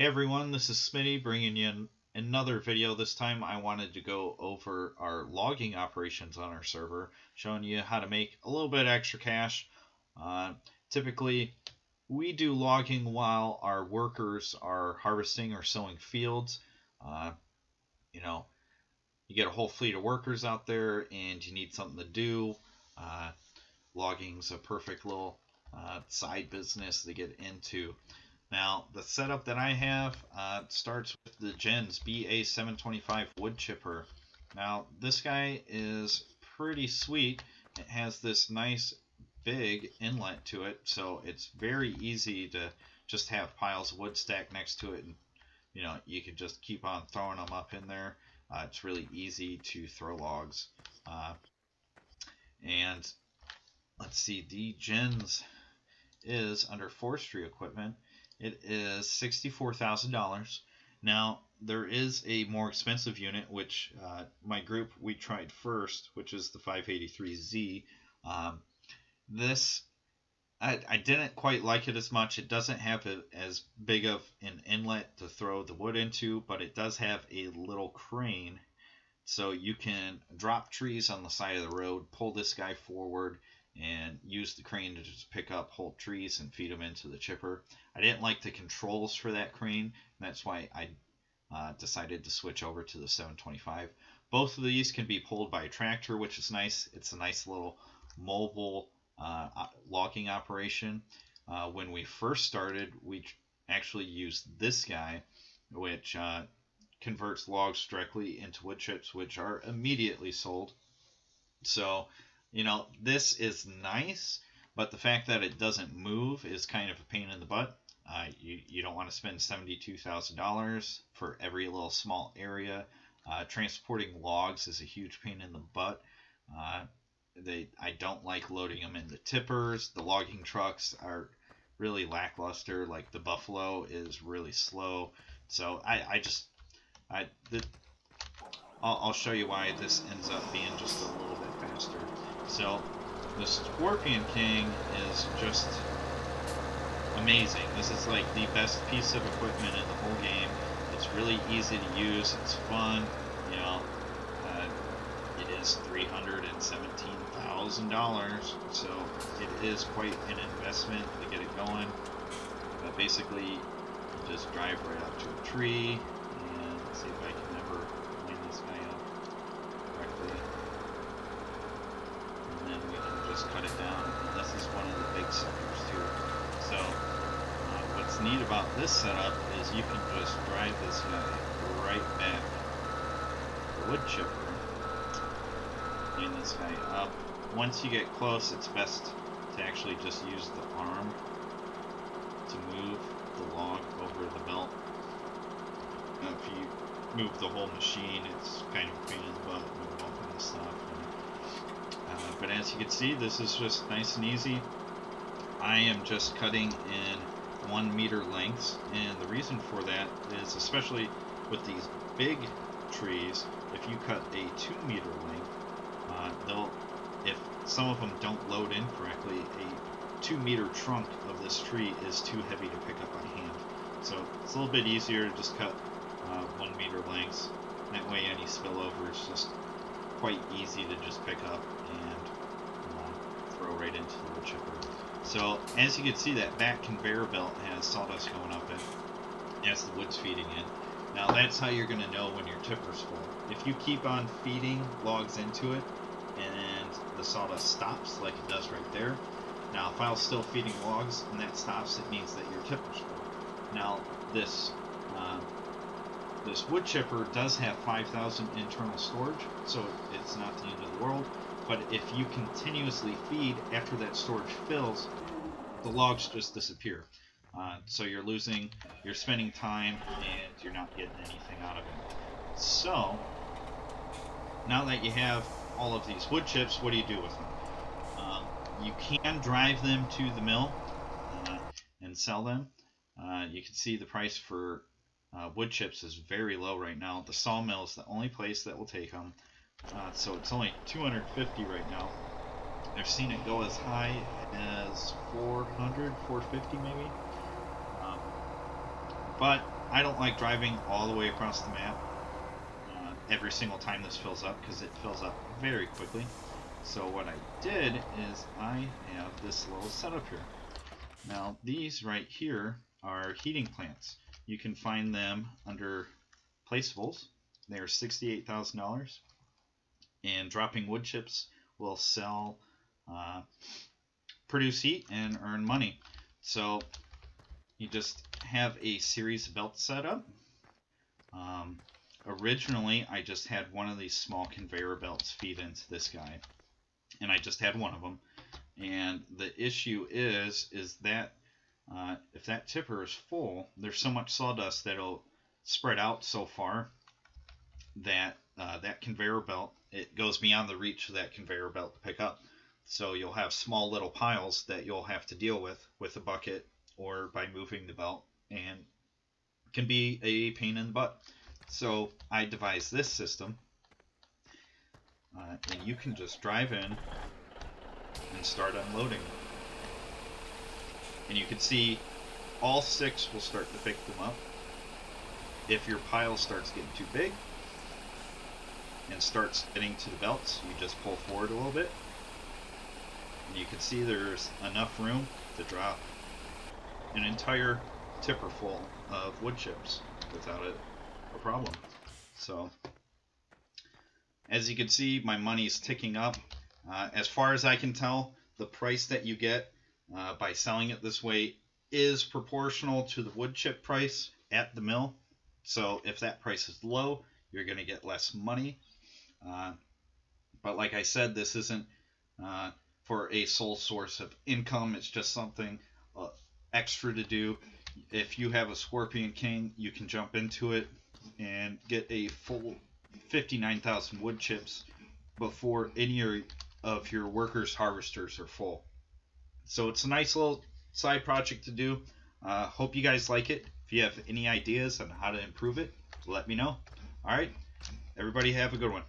Hey everyone, this is Smiddy bringing you another video. This time I wanted to go over our logging operations on our server, showing you how to make a little bit extra cash. Uh, typically, we do logging while our workers are harvesting or sowing fields. Uh, you know, you get a whole fleet of workers out there and you need something to do. Uh, logging's a perfect little uh, side business to get into. Now, the setup that I have uh, starts with the Jenz BA725 wood chipper. Now, this guy is pretty sweet. It has this nice big inlet to it, so it's very easy to just have piles of wood stacked next to it, and you know you can just keep on throwing them up in there. Uh, it's really easy to throw logs. Uh, and let's see, the Jenz is under forestry equipment it is $64,000. Now, there is a more expensive unit, which uh, my group we tried first, which is the 583Z. Um, this, I, I didn't quite like it as much. It doesn't have a, as big of an inlet to throw the wood into, but it does have a little crane. So you can drop trees on the side of the road, pull this guy forward, and use the crane to just pick up whole trees and feed them into the chipper. I didn't like the controls for that crane, and that's why I uh, decided to switch over to the 725. Both of these can be pulled by a tractor, which is nice. It's a nice little mobile uh, logging operation. Uh, when we first started, we actually used this guy, which uh, converts logs directly into wood chips, which are immediately sold. So you know, this is nice, but the fact that it doesn't move is kind of a pain in the butt. Uh, you, you don't want to spend $72,000 for every little small area. Uh, transporting logs is a huge pain in the butt. Uh, they I don't like loading them in the tippers. The logging trucks are really lackluster. Like the Buffalo is really slow. So I, I just I the, I'll, I'll show you why this ends up being just a little bit faster. So, the Scorpion King is just amazing. This is like the best piece of equipment in the whole game. It's really easy to use. It's fun. You know, uh, it is $317,000. So, it is quite an investment to get it going. But basically, just drive right up to a tree and see if I can ever line this guy up correctly just cut it down. And this is one of the big suckers too. So uh, what's neat about this setup is you can just drive this guy right back. The wood chipper. Clean this guy up. Once you get close, it's best to actually just use the arm to move the log over the belt. If you move the whole machine, it's kind of a pain in the butt, move all kind of stuff. But as you can see, this is just nice and easy. I am just cutting in one meter lengths, and the reason for that is especially with these big trees, if you cut a two meter length, uh, they'll, if some of them don't load in correctly, a two meter trunk of this tree is too heavy to pick up by hand. So it's a little bit easier to just cut uh, one meter lengths. That way any spillover is just quite easy to just pick up right into the wood chipper. So as you can see, that back conveyor belt has sawdust going up it as the wood's feeding in. Now that's how you're going to know when your tipper's full. If you keep on feeding logs into it and the sawdust stops like it does right there, now if I was still feeding logs and that stops, it means that your tipper's full. Now this uh, this wood chipper does have 5,000 internal storage, so it's not the end of the world. But if you continuously feed after that storage fills, the logs just disappear. Uh, so you're losing, you're spending time, and you're not getting anything out of it. So, now that you have all of these wood chips, what do you do with them? Um, you can drive them to the mill uh, and sell them. Uh, you can see the price for uh, wood chips is very low right now. The sawmill is the only place that will take them. Uh, so it's only 250 right now. I've seen it go as high as 400, 450 maybe. Um, but I don't like driving all the way across the map uh, every single time this fills up because it fills up very quickly. So what I did is I have this little setup here. Now these right here are heating plants. You can find them under placeables. They're $68,000 and dropping wood chips will sell uh, produce heat and earn money. So you just have a series of belts set up. Um, originally, I just had one of these small conveyor belts feed into this guy, and I just had one of them. And the issue is, is that uh, if that tipper is full, there's so much sawdust that it'll spread out so far that uh, that conveyor belt it goes beyond the reach of that conveyor belt to pick up. So you'll have small little piles that you'll have to deal with with a bucket or by moving the belt, and can be a pain in the butt. So I devised this system, uh, and you can just drive in and start unloading. And you can see all six will start to pick them up. If your pile starts getting too big and starts getting to the belts, you just pull forward a little bit. And you can see there's enough room to drop an entire tipper full of wood chips without a, a problem. So, as you can see, my money is ticking up. Uh, as far as I can tell, the price that you get uh, by selling it this way is proportional to the wood chip price at the mill. So if that price is low, you're going to get less money. Uh, but like I said, this isn't uh, for a sole source of income. It's just something uh, extra to do. If you have a Scorpion King, you can jump into it and get a full 59,000 wood chips before any of your workers' harvesters are full. So it's a nice little side project to do. Uh, hope you guys like it. If you have any ideas on how to improve it, let me know. All right. Everybody have a good one.